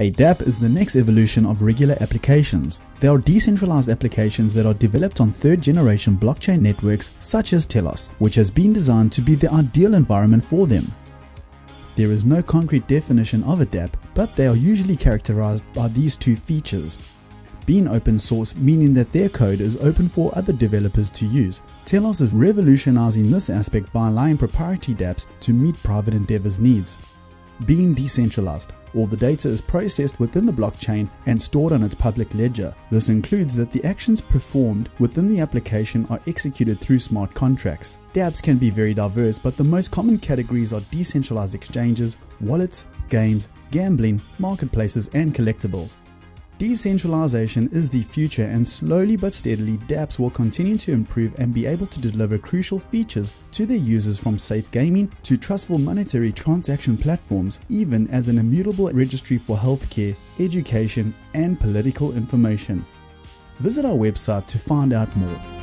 A dApp is the next evolution of regular applications. They are decentralized applications that are developed on third generation blockchain networks such as Telos, which has been designed to be the ideal environment for them. There is no concrete definition of a dApp, but they are usually characterized by these two features. Being open source, meaning that their code is open for other developers to use. Telos is revolutionizing this aspect by allowing proprietary dApps to meet private endeavors' needs. Being decentralized, all the data is processed within the blockchain and stored on its public ledger. This includes that the actions performed within the application are executed through smart contracts. dApps can be very diverse, but the most common categories are decentralized exchanges, wallets, games, gambling, marketplaces, and collectibles. Decentralization is the future, and slowly but steadily, dApps will continue to improve and be able to deliver crucial features to their users from safe gaming to trustful monetary transaction platforms, even as an immutable registry for healthcare, education, and political information. Visit our website to find out more.